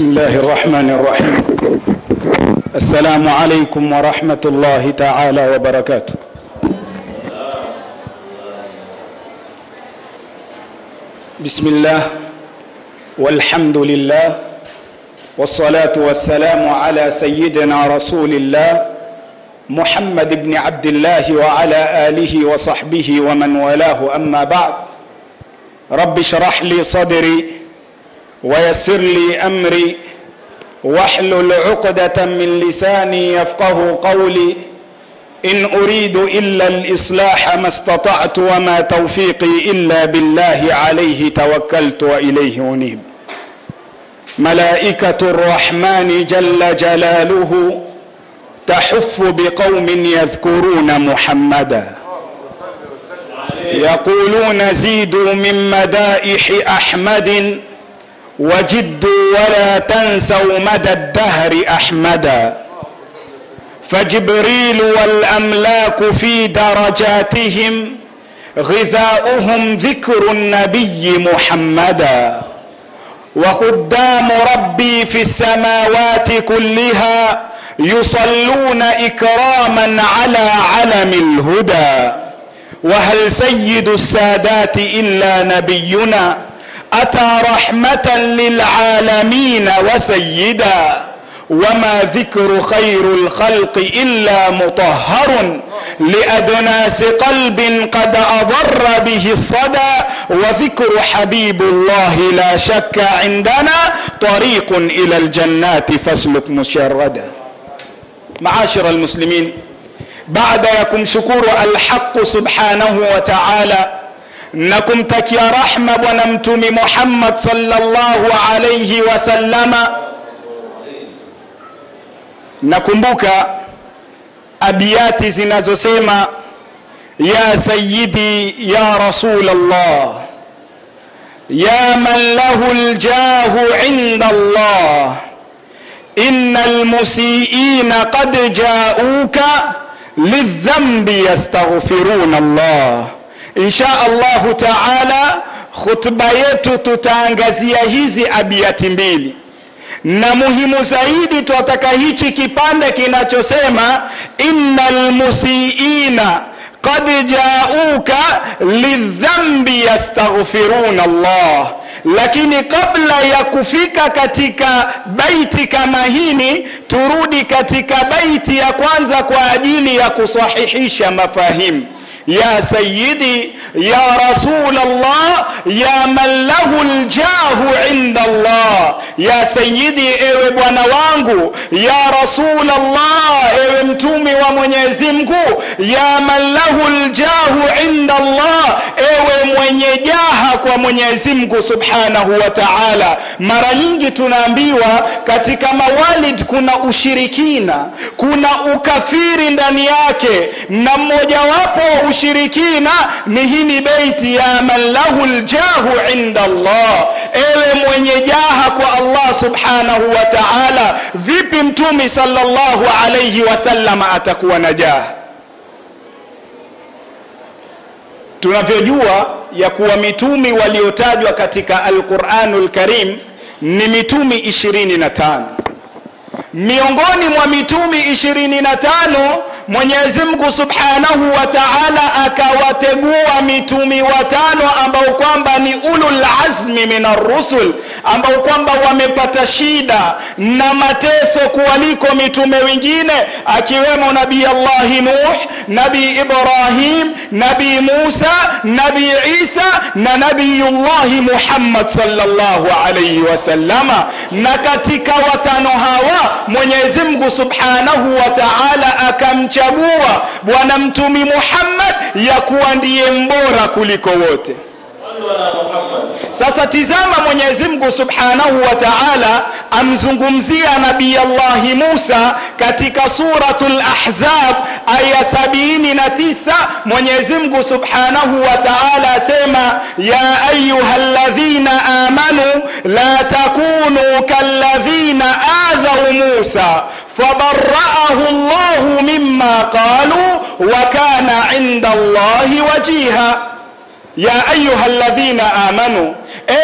بسم الله الرحمن الرحيم. السلام عليكم ورحمة الله تعالى وبركاته. بسم الله والحمد لله والصلاة والسلام على سيدنا رسول الله محمد بن عبد الله وعلى آله وصحبه ومن والاه. أما بعد رب اشرح لي صدري ويسر لي أمري واحلل عقدة من لساني يفقه قولي. إن أريد إلا الإصلاح ما استطعت وما توفيقي إلا بالله عليه توكلت وإليه أنيب. ملائكة الرحمن جل جلاله تحف بقوم يذكرون محمدا. يقولون زيدوا من مدائح أحمد وجدوا ولا تنسوا مدى الدهر احمدا فجبريل والأملاك في درجاتهم غذاؤهم ذكر النبي محمدا وخدام ربي في السماوات كلها يصلون إكراما على علم الهدى. وهل سيد السادات إلا نبينا؟ أتى رحمة للعالمين وسيدا وما ذكر خير الخلق إلا مطهر لادناس قلب قد أضر به الصدى وذكر حبيب الله لا شك عندنا طريق إلى الجنات فاسلك مشردا. معاشر المسلمين ya kumshukuru alhaqu subhanahu wa taala na kumtakia rahma bwana mtumi muhammad sallallahu alaihi wasallama nakumbuka abiyati zinazosema ya sayidi ya rasul allah ya man lahu ljahu inda allah ina almusiina qad jauka lidhambi yastaghfiruna Allah. Insha Allahu taala, khutba yetu tutaangazia hizi abiyati mbili, na muhimu zaidi twataka hichi kipande kinachosema innal musiina qad jauka lidhambi yastaghfiruna Allah. Lakini kabla ya kufika katika baiti kama hini turudi katika baiti ya kwanza kwa ajili ya kusahihisha mafahimu ya sayidi ya rasul allah ya man lahu ljahu inda allah ya sayidi ewe bwana wangu. ya rasul allah ewe mtumi wa mwenyezi mungu. ya man lahu ljahu inda allah ewe mwenye jaha kwa mwenyezi mungu subhanahu wa taala mara nyingi tunaambiwa katika mawalid kuna ushirikina kuna ukafiri ndani yake na mmojawapo wa ushirikina ni hili beiti ya man lahu ljahu inda Allah, ewe mwenye jaha kwa Allah subhanahu wa ta'ala. Vipi mtumi sallallahu alayhi wasallam atakuwa na jaha? Tunavyojua ya kuwa mitumi waliotajwa katika Alquranul Karim ni mitumi ishirini na tano. Miongoni mwa mitumi ishirini na tano Mwenyezi Mungu Subhanahu wa Ta'ala akawategua mitumi watano ambao kwamba ni ulul azmi minar rusul ambao kwamba wamepata shida na mateso kuwaliko mitume wengine akiwemo Nabii Allahi Nuh, Nabii Ibrahim, Nabii Musa, Nabii Isa na Nabiyullahi Muhammad sallallahu alayhi wasallama. Na katika watano hawa Mwenyezi Mungu Subhanahu wa Ta'ala akamchagua bwana mtumi Muhammad ya kuwa ndiye mbora kuliko wote. Sasa tizama Mwenyezi Mungu Subhanahu wa Ta'ala amzungumzia Nabii allahi Musa katika suratu lahzab aya sabini na tisa. Mwenyezi Mungu Subhanahu wa Ta'ala asema ya ayyuhalladhina amanu la takunu kalladhina adhau Musa Allahu mimma qalu wa kana 'inda Allahi wajiha ya ayuha alladhina amanu,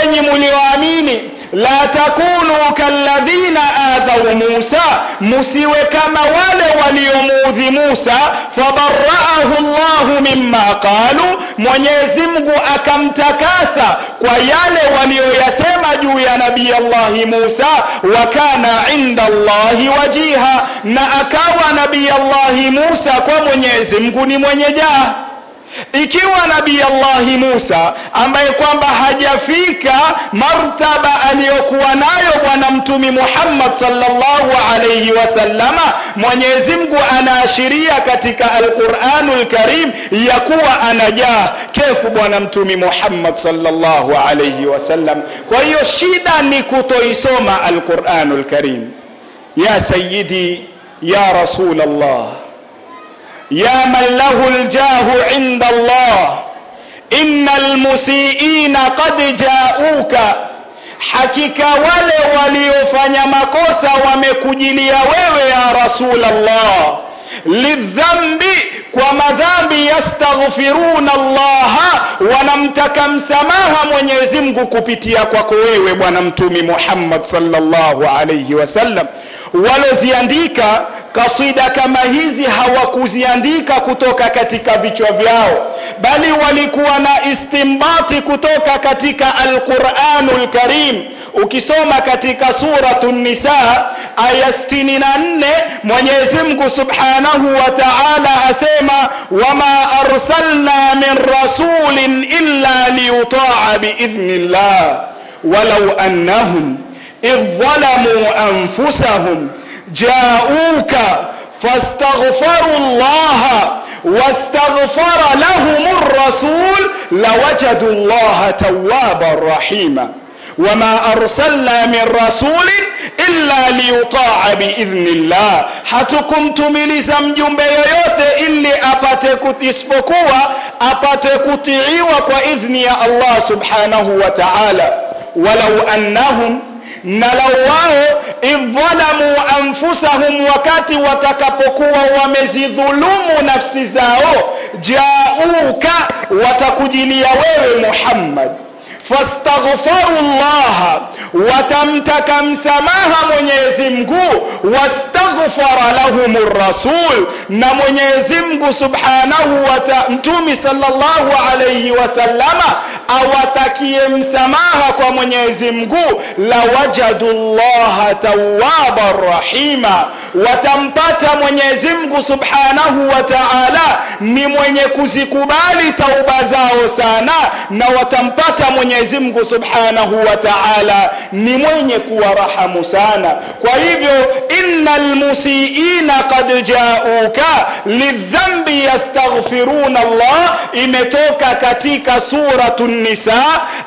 enyi mulioamini, la takunu kalladhina adhau Musa, musiwe kama wale waliomuudhi Musa. Fabaraahu llahu mimma qalu, Mwenyezi Mungu akamtakasa kwa yale walioyasema juu ya nabii Allahi Musa. Wa kana inda Allahi wajiha, na akawa nabii Allahi Musa kwa Mwenyezi Mungu ni mwenye jaa ikiwa nabii Allahi Musa ambaye kwamba hajafika martaba aliyokuwa nayo bwana mtumi Muhammad sallallahu alayhi wasallama, Mwenyezi Mungu anaashiria katika Alquranul Karim ya kuwa anajaa kefu bwana mtumi Muhammad sallallahu alayhi wasallam. Kwa hiyo shida ni kutoisoma Alquranul Karim. Ya sayyidi ya rasul Allah ya man lahu ljahu inda llah inna lmusiina qad jauka, hakika wale waliofanya makosa wamekujilia wewe ya rasul llah Lidhambi, kwa madhambi, yastaghfiruna llaha wanamtaka msamaha Mwenyezi Mungu kupitia kwako wewe Bwana Mtumi Muhammad sallallahu alayhi wasallam, waloziandika kasida kama hizi hawakuziandika kutoka katika vichwa vyao, bali walikuwa na istimbati kutoka katika Alquranul Karim. Ukisoma katika suratu Nisa aya 64, Mwenyezi Mungu Subhanahu wa Ta'ala asema, wama arsalna min rasulin illa liyutaa biidhnillah walau annahum idh dhalamuu anfusahum جاءوك فاستغفروا الله واستغفر لهم الرسول لوجدوا الله توابا رحيما. وما أرسلنا من رسول إلا ليطاع بإذن الله. حتكم تمليزا مجمبه yoyote ili apate kutispokuwa apate kutiiwa kwa idhni ya Allah subhanahu wa ta'ala na lau wao idhalamu anfusahum, wakati watakapokuwa wamezidhulumu nafsi zao, jauka, watakujilia wewe Muhammad. Fastaghfaru llaha, watamtaka msamaha Mwenyezi Mungu, wastaghfara lahum rasul, na Mwenyezi Mungu subhanahu wa ta'ala, mtumi sallallahu alayhi wasallama awatakie msamaha kwa Mwenyezi Mungu, lawajadu llaha tawwaban rahima, watampata Mwenyezi Mungu subhanahu wa ta'ala ni mwenye kuzikubali tauba zao sana, na watampata Mwenyezi Mungu subhanahu wa ta'ala ni mwenye kuwarahamu sana. Kwa hivyo innal musiina qad jauka lidhambi yastaghfiruna Allah imetoka katika suratu Nisa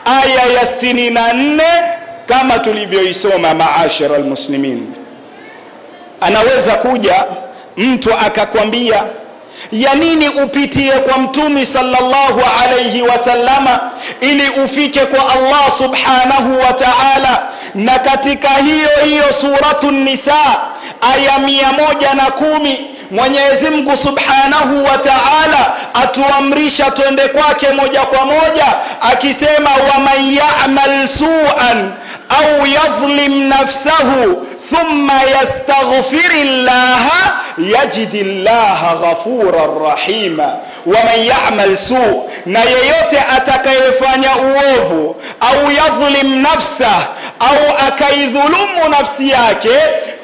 aya ya 64 kama tulivyoisoma, maashara almuslimin. Anaweza kuja mtu akakwambia ya nini upitie kwa mtumi sallallahu alayhi wasallama ili ufike kwa Allah subhanahu wa ta'ala. Na katika hiyo hiyo suratu Nisa aya mia moja na kumi Mwenyezi Mungu subhanahu wa ta'ala atuamrisha twende kwake moja kwa moja, akisema wa waman ya'mal su'an au yadhlim nafsahu thumma yastaghfiri llaha yajidi llaha ghafuran rahima. Waman ya'mal su, na yeyote atakayefanya uovu au yadhlim nafsah, au akaidhulumu nafsi yake,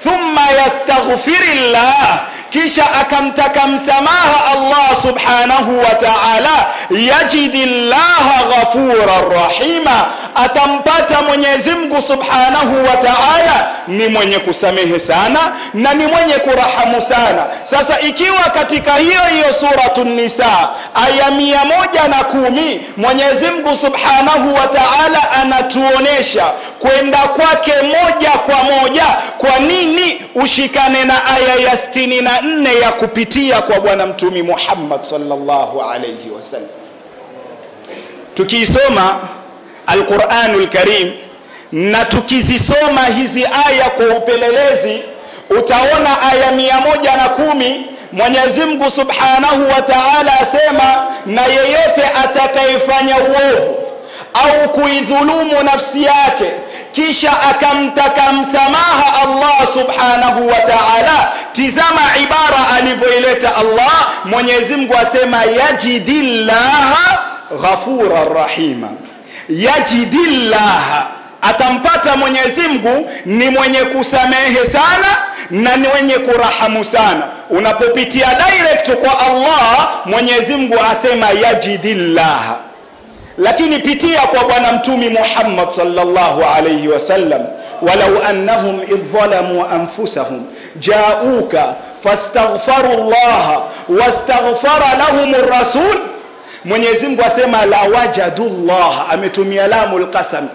thumma yastaghfiri llah kisha akamtaka msamaha Allah subhanahu wa ta'ala, yajidi llaha ghafuran rahima, atampata Mwenyezi Mungu subhanahu wa ta'ala ni mwenye kusamehe sana na ni mwenye kurahamu sana. Sasa ikiwa katika hiyo hiyo suratu Nisa aya mia moja na kumi Mwenyezi Mungu subhanahu wa ta'ala anatuonesha kwenda kwake moja kwa moja. Kwa nini ushikane na aya ya sitini na nne ya kupitia kwa Bwana Mtumi Muhammad sallallahu alayhi wasallam? Tukiisoma Alquranul Karim na tukizisoma hizi aya kwa upelelezi, utaona aya mia moja na kumi Mwenyezi Mungu subhanahu wa ta'ala asema, na yeyote atakayefanya uovu au kuidhulumu nafsi yake kisha akamtaka msamaha Allah subhanahu wa ta'ala tizama ibara alivyoileta Allah Mwenyezi Mungu asema yajidillaha ghafura rahima yajidillaha. Atampata Mwenyezi Mungu ni mwenye kusamehe sana na ni mwenye kurahamu sana. Unapopitia direct kwa Allah Mwenyezi Mungu asema yajidillaha. Lakini pitia kwa bwana mtumi Muhammad sallallahu alayhi wasallam walau annahum idh dhalamu anfusahum. Ja'uka fastaghfaru llaha wastaghfara lahum ar-rasul Mwenyezi Mungu asema la wajadullah ametumia lamul qasam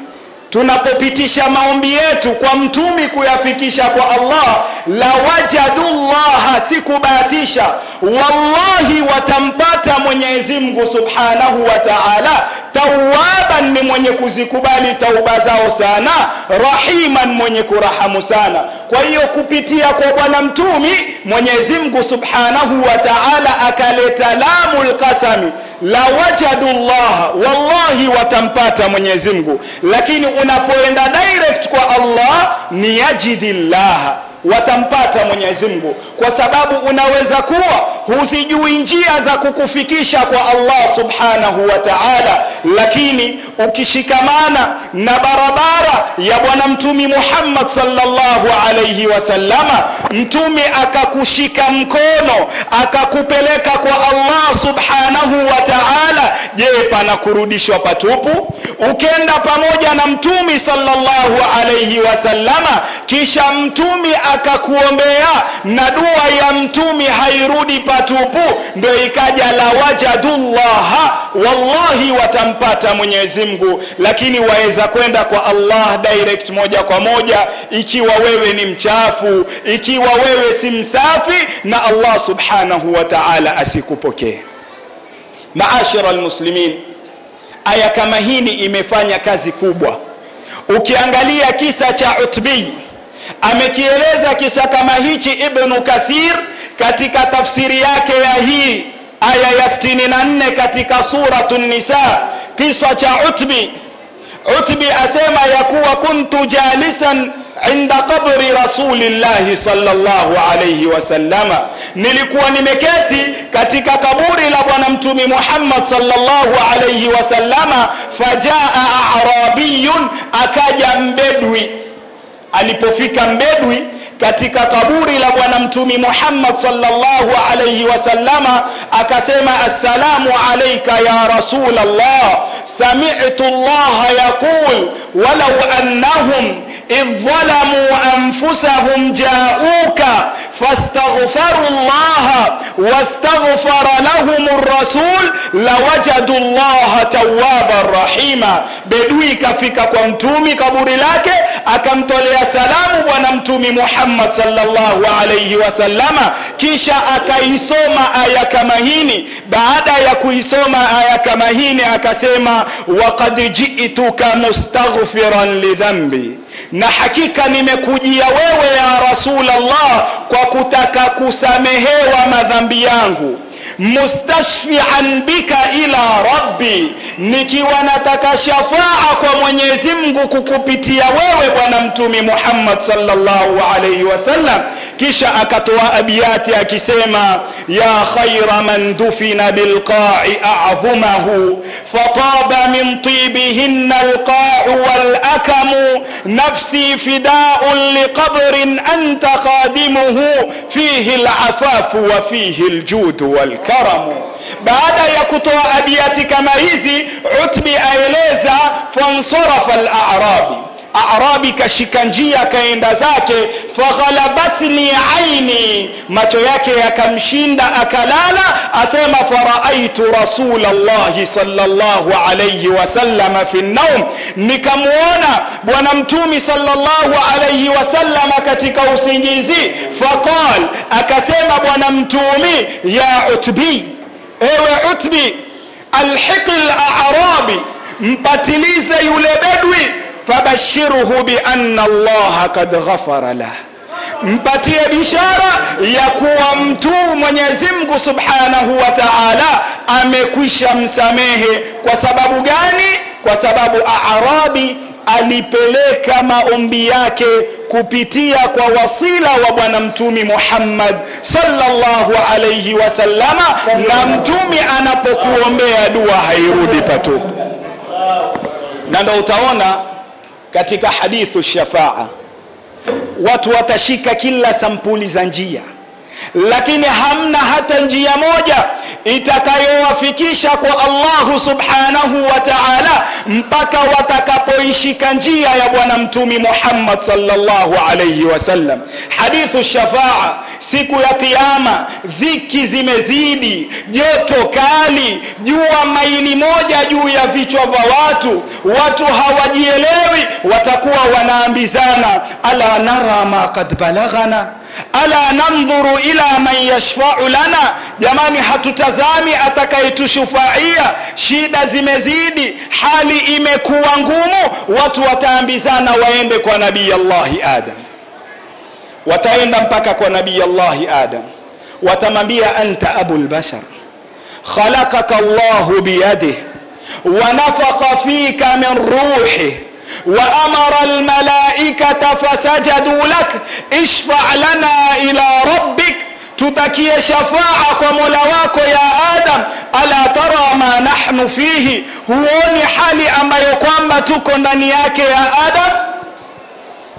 tunapopitisha maombi yetu kwa mtumi kuyafikisha kwa Allah la wajadullah si kubahatisha wallahi watampata Mwenyezi Mungu Subhanahu wa Ta'ala. Tawaban ni mwenye kuzikubali tauba zao sana. Rahiman mwenye kurahamu sana. Kwa hiyo kupitia kwa bwana mtumi Mwenyezi Mungu Subhanahu wa Ta'ala akaleta lamul qasami. La wajadu wajadullah wallahi watampata Mwenyezi Mungu. Lakini unapoenda direct kwa Allah ni yajidillah watampata Mwenyezi Mungu. Kwa sababu unaweza kuwa huzijui njia za kukufikisha kwa Allah Subhanahu wa Ta'ala lakini ukishikamana na barabara ya bwana mtumi Muhammad sallallahu alayhi wasallama Mtume akakushika mkono akakupeleka kwa Allah Subhanahu wa Ta'ala je pana kurudishwa patupu? Ukenda pamoja na mtumi sallallahu alayhi wasallama kisha mtumi akakuombea na dua ya mtumi hairudi patupu ndio ikaja la wajadullaha, wallahi watampata Mwenyezi Mungu. Lakini waweza kwenda kwa Allah direct moja kwa moja ikiwa wewe ni mchafu ikiwa wewe si msafi na Allah subhanahu wa ta'ala asikupokee. Maashara almuslimin aya kama hini imefanya kazi kubwa. Ukiangalia kisa cha Utbi amekieleza kisa kama hichi ibnu Kathir katika tafsiri yake ya hii aya ya 64 katika suratun nisa kisa cha Utbi. Utbi asema ya kuwa kuntu jalisan inda qabri rasulillahi sallallahu alayhi wasallama nilikuwa nimeketi katika kaburi la bwana mtumi Muhammad sallallahu alayhi wasallama fajaa a'rabiyun akaja mbedwi alipofika mbedwi katika kaburi la bwana mtumi Muhammad sallallahu alayhi wasallama akasema assalamu alayka ya rasul Allah sami'tu Allah yaqul walau annahum إن ظلموا أنفسهم جاءوك فاستغفروا الله واستغفر لهم الرسول لوجدوا الله توابا رحيما. بدوي كفيك كونتومي كبوري لك أكمت لي سلام ونمتومي محمد صلى الله عليه وسلم. كيشا أكايسوما آية كمهيني. بعد يكويسوما آية كمهيني أكسيما. وقد جئتك مستغفرا لذنبي. Na hakika nimekujia wewe ya rasul Rasulullah kwa kutaka kusamehewa madhambi yangu. Mustashfian bika ila rabbi nikiwa nataka shafaa kwa Mwenyezi Mungu kukupitia wewe bwana mtumi Muhammad sallallahu alayhi wasallam kisha akatoa abiyati akisema ya khaira man dufina bilqa'i a'dhumahu fataba min tibihinna alqa'u wal akamu nafsi fida'un liqabrin anta qadimuhu fihi al'afafu wa fihi aljud wal karam baada ya kutoa abiyati kama hizi utbi aeleza fansarafa al-a'rabi Arabi kashika njia akaenda zake, faghalabatni aini, macho yake yakamshinda akalala. Asema faraaitu rasulallahi sallallahu alayhi wasallam fi naum, nikamwona bwana mtumi sallallahu alayhi wasallam katika usingizi. Faqal, akasema bwana mtumi, ya utbi, ewe utbi, alhiqi al-a'rabi, mpatilize yule bedwi fabashiruhu bianna allaha kad ghafara lah mpatie bishara ya kuwa mtu Mwenyezi Mungu Subhanahu wa Ta'ala amekwisha msamehe. Kwa sababu gani? Kwa sababu aarabi alipeleka maombi yake kupitia kwa wasila wa bwana mtumi Muhammad sallallahu alayhi wasallama, na mtumi anapokuombea dua hairudi patupu. Na ndo utaona katika hadithu shafaa. Watu watashika kila sampuli za njia, lakini hamna hata njia moja itakayowafikisha kwa Allahu subhanahu wa ta'ala mpaka watakapoishika njia ya bwana mtumi Muhammad sallallahu alayhi wasallam. Hadithu shafaa, siku ya Kiyama, dhiki zimezidi, joto kali, jua maili moja juu ya vichwa vya watu, watu hawajielewi, watakuwa wanaambizana, ala nara ma qad balaghana ala nandhuru ila man yashfau lana, jamani, hatutazami atakayetushufaia. Shida zimezidi, hali imekuwa ngumu, watu wataambizana waende kwa nabii Allahi Adam. Wataenda mpaka kwa nabii Allahi Adam, watamwambia anta abul bashar. Khalaqaka Allahu biyadihi. Wa nafakha fika min ruhihi وأمر الملائكة فسجدوا لك اشفع لنا إلى ربك. تتكي شفاعه ملواك يا آدم. ألا ترى ما نحن فيه؟ هوني حالي أما يقوم تكون دنياك يا آدم؟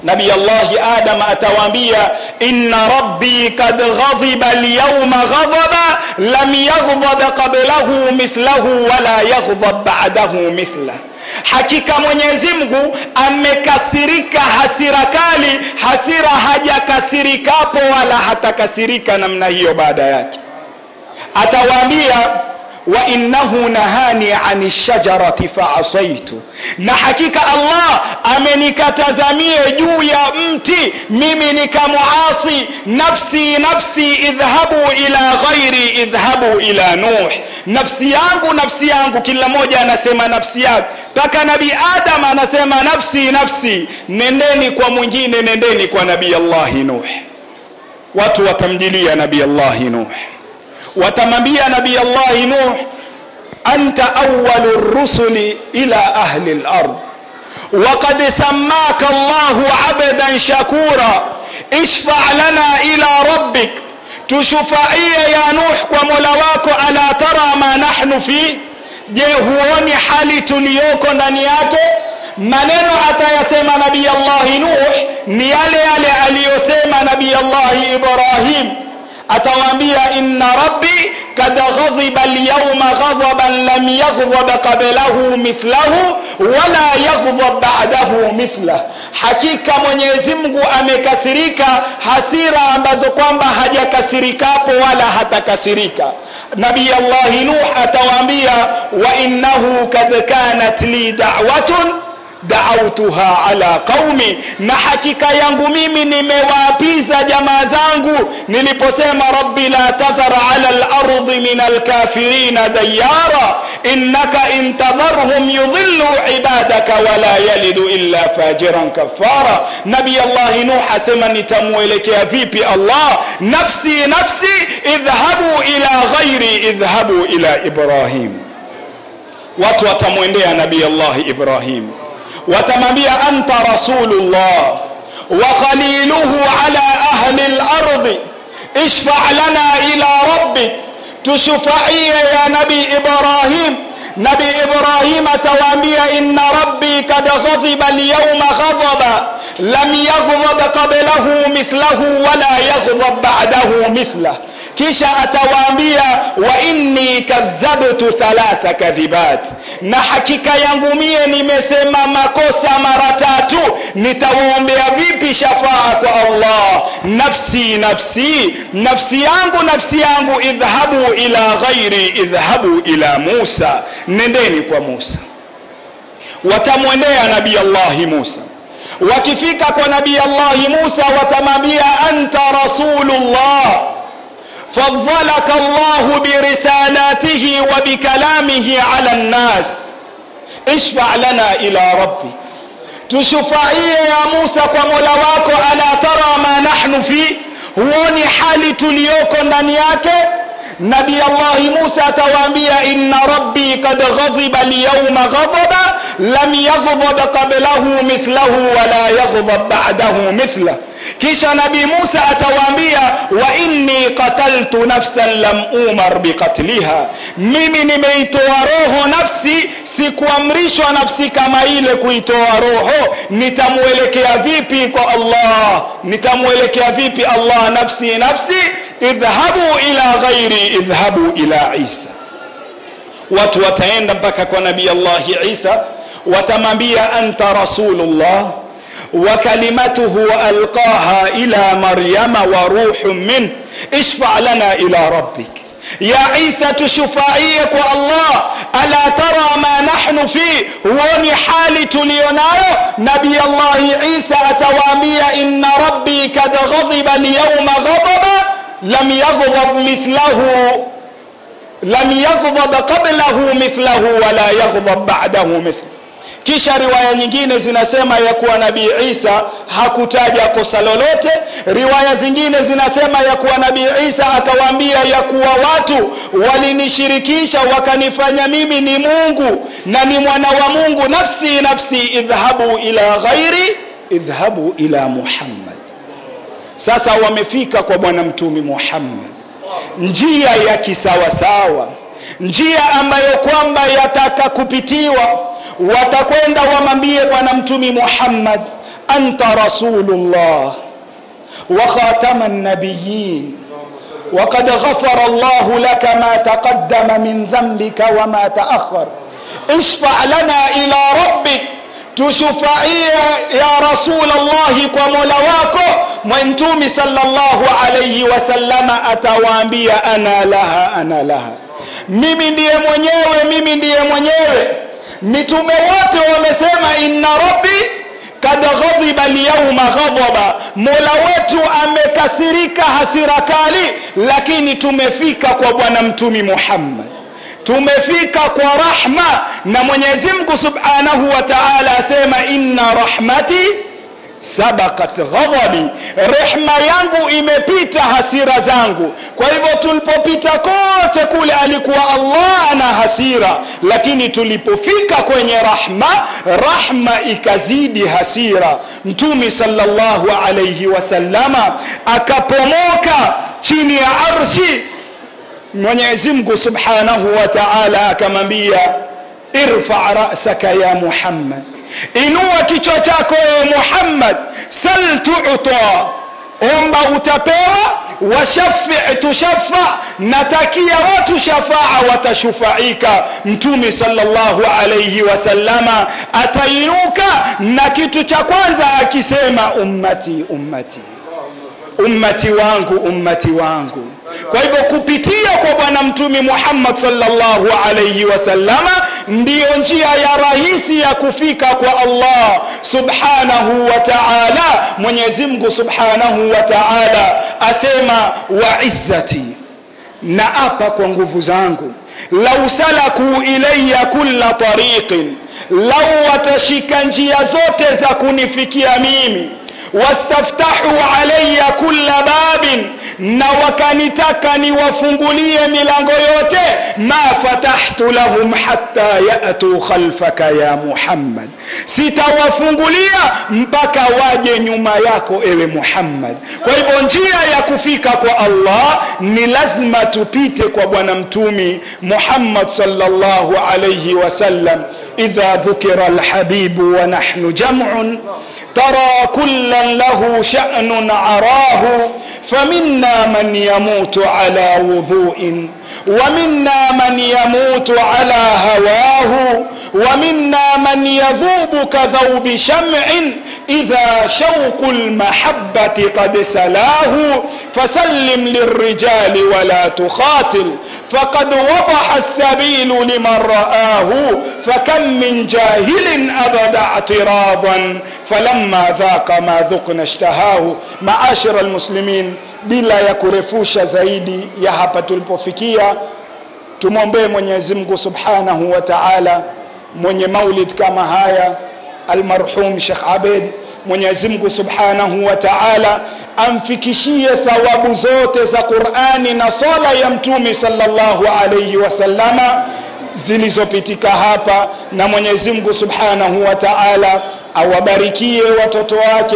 نبي الله آدم اتوامبيا إن ربي قد غضب اليوم غضبا لم يغضب قبله مثله ولا يغضب بعده مثله. Hakika Mwenyezi Mungu amekasirika hasira kali, hasira hajakasirikapo wala hatakasirika namna hiyo baada yake. Atawaambia wa innahu nahani ani shajarati faasaitu, na hakika Allah amenikatazamie juu ya mti mimi nikamuasi. Nafsi nafsi idhhabu ila ghairi idhhabu ila Nuh, nafsi yangu nafsi yangu, kila mmoja anasema nafsi yake, mpaka Nabi Adam anasema nafsi nafsi, nendeni kwa mwingine, nendeni kwa Nabii Allahi Nuh. Watu watamjilia Nabii Allahi Nuh watamwambia nabii allahi nuh anta awalu rusuli ila ahli lard وقد سماك الله عبدا شكورا اشفع لنا إلى ربك تشفعيه يا نوح ومولا wako ala tara ma nahnu fi je huoni hali tuliyoko ndani yake maneno atayasema nabii allahi nuh ni yale yale aliyosema nabii allahi ibrahim atawaambia inna rabbi kad ghadhiba alyawma ghadhaban lam yaghdhab qablahu mithlahu wala yaghdhab ba'dahu mithlah, hakika Mwenyezi Mungu amekasirika hasira ambazo kwamba hajakasirikapo wala hatakasirika. Nabii Allahi Nuh atawaambia wa innahu kad kanat li da'watun daautuha ala qaumi, na hakika yangu mimi nimewaapiza jamaa zangu niliposema rabbi la tadhar ala al-ardi min al-kafirina dayara innaka intadharhum yudhillu ibadaka wala yalidu illa fajiran kafara. Nabii Allah Nuh asema nitamuelekea vipi Allah? Nafsi nafsi, idhhabu ila ghairi, idhhabu ila Ibrahim. Watu watamwendea Nabii Allah Ibrahim وتمامبيا أنت رسول الله وخليله على أهل الأرض. اشفع لنا إلى ربك. تشفعي يا نبي إبراهيم. نبي إبراهيم توامي إن ربي قد غضب اليوم غضبا. لم يغضب قبله مثله ولا يغضب بعده مثله. Kisha atawaambia wa inni kadhabtu thalatha kadhibat, na hakika yangu mie nimesema makosa mara tatu. Nitawaombea vipi shafaa kwa Allah? Nafsi nafsi, nafsi yangu nafsi yangu, idhhabu ila ghairi, idhhabu ila Musa, nendeni kwa Musa. Watamwendea nabii Allahi Musa wakifika kwa nabii Allahi Musa watamwambia anta rasulullah فضلك الله برسالاته وبكلامه على الناس. اشفع لنا إلى ربي تشفعي يا موسى كمولاك الا ترى ما نحن فيه. هو حالي تليوكو نانياك نبي الله موسى توامي إن ربي قد غضب اليوم غضبا. لم يغضب قبله مثله ولا يغضب بعده مثله. Kisha nabii Musa atawaambia wa inni qataltu nafsan lam umar biqatliha, mimi nimeitoa roho nafsi, sikuamrishwa nafsi kama ile kuitoa roho. Nitamwelekea vipi kwa Allah? Nitamwelekea vipi Allah? Nafsi nafsi, idhhabu ila ghairi, idhhabu ila Isa. Watu wataenda mpaka kwa nabii Allahi Isa, watamwambia anta rasulullah وكلمته ألقاها إلى مريم وروح منه. اشفع لنا إلى ربك. يا عيسى تشفعيك والله. ألا ترى ما نحن فيه؟ هوني حالي تليونايو نبي الله عيسى أتوامي إن ربي قد غضب اليوم غضبا. لم يغضب مثله لم يغضب قبله مثله ولا يغضب بعده مثله. Kisha riwaya nyingine zinasema ya kuwa nabii Isa hakutaja kosa lolote. Riwaya zingine zinasema ya kuwa nabii Isa akawaambia ya kuwa watu walinishirikisha wakanifanya mimi ni Mungu na ni mwana wa Mungu, nafsi nafsi, idhhabu ila ghairi, idhhabu ila Muhammad. Sasa wamefika kwa bwana mtumi Muhammad, njia ya kisawasawa, njia ambayo kwamba yataka kupitiwa watakwenda wamwambie bwana mtumi Muhammad, anta rasulullah wa khatama nabiyin وقد غفر الله لك ما تقدم من ذنبك وما تأخر اشفع لنا إلى ربك tushufaie ya rasulallahi kwa mola wako mwentumi sallallahu alaihi wasallama atawaambia ana laha ana laha mimi ndiye mwenyewe mimi ndiye mwenyewe mitume wote wamesema inna rabbi kad ghadhiba lyauma ghadhaba, mola wetu amekasirika hasira kali, lakini tumefika kwa bwana mtumi Muhammad, tumefika kwa rahma, na Mwenyezi Mungu subhanahu wa ta'ala asema inna rahmati sabakat ghadhabi, rehma yangu imepita hasira zangu. Kwa hivyo tulipopita kote kule alikuwa Allah ana hasira, lakini tulipofika kwenye rahma, rahma ikazidi hasira. Mtume sallallahu alayhi wasallama akapomoka chini ya arshi. Mwenyezi Mungu subhanahu wa ta'ala akamwambia irfa rasaka ya Muhammad inua kichwa chako ewe Muhammad, sal tu'ta, omba utapewa, washafi tushafa, natakia watu shafaa watashufaika. Mtume sallallahu alayhi wasallama atainuka na kitu cha kwanza akisema ummati ummati. Ummati wangu ummati wangu kwa hivyo kupitia kwa bwana mtume Muhammad sallallahu alayhi wasallama ndiyo njia ya rahisi ya kufika kwa Allah subhanahu wa ta'ala. Mwenyezi Mungu subhanahu wa ta'ala asema wa izzati, na apa kwa nguvu zangu, lau salaku ilayya kulla tariqin, lau watashika njia zote za kunifikia mimi wastaftahu alayya kulla babin, na wakanitaka niwafungulie milango yote, ma fatahtu lahum hatta yatu khalfaka ya Muhammad, sitawafungulia mpaka waje nyuma yako ewe Muhammad. Kwa hivyo njia ya kufika kwa Allah ni lazima tupite kwa bwana mtumi Muhammad sallallahu alayhi wasallam. idha dhukira alhabibu wa nahnu jam'un ترى كلا له شأن عراه فمنا من يموت على وضوء ومنا من يموت على هواه ومنا من يذوب كذوب شمع إذا شوق المحبة قد سلاه فسلم للرجال ولا تخاتل فقد وضح السبيل لمن رآه فكم من جاهل أبدى اعتراضا فلما ذاق ما ذقنا اشتهاه. معاشر المسلمين bila ya kurefusha zaidi ya hapa tulipofikia Subhanahu wa Ta'ala. Mwenye maulid kama haya almarhum Sheikh Abed Mwenyezi Mungu Subhanahu wa Ta'ala amfikishie thawabu zote za Qur'ani na sala ya Mtume sallallahu alayhi wasallama zilizopitika hapa na Mwenyezi Mungu Subhanahu wa Ta'ala awabarikie watoto wake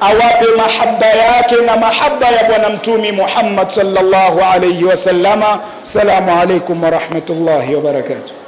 awape mahaba yake na mahaba ya bwana Mtume Muhammad sallallahu alayhi wasallama. Salamu alaykum wa rahmatullahi wa barakatuh.